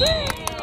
Jesus!